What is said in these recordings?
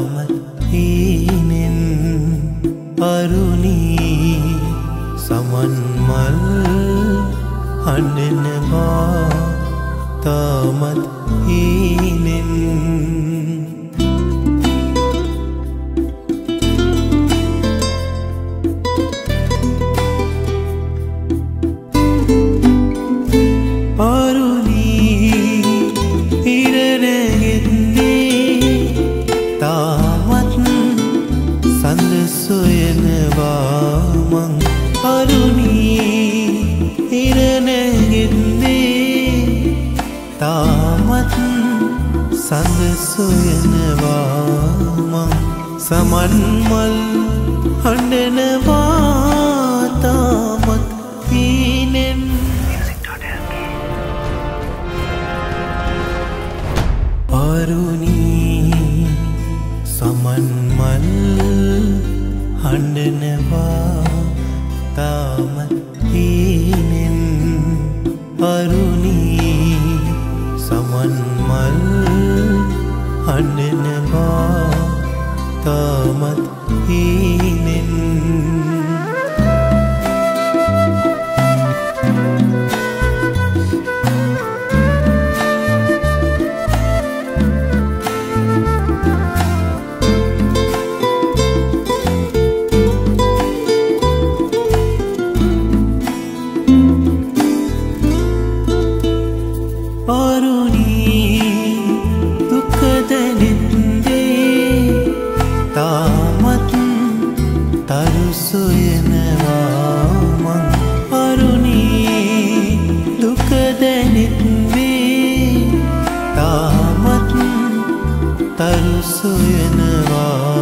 තාමත් හීනෙන් අරුණී සමන් මල් හඬනවා. තාමත් හීනෙන් සඳ සොයනවාමං අරුණී ඉරනගෙන්නේ තාමත් සඳ සොයනවාමං සමන්මල් හඬනවා තාමත් හීනෙන් අරුණී සමන්මල් හඬනවා තාමත් හීනෙන් අරුණී සමන්මල් හඬනවා තරුසොයනවාමං අරුණී දුකදනෙත්වේ තාමත් තරුසොයනවාමං සමන්මල්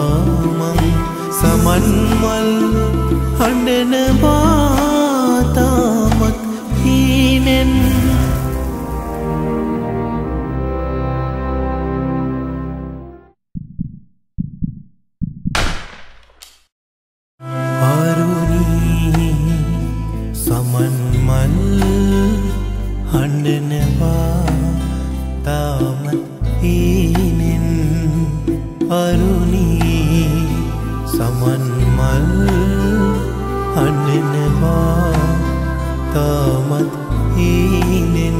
අඬනවා තාමත් හීනෙන් අරුණී සමන් මල් අඬනවා. තාමත් හීනෙන්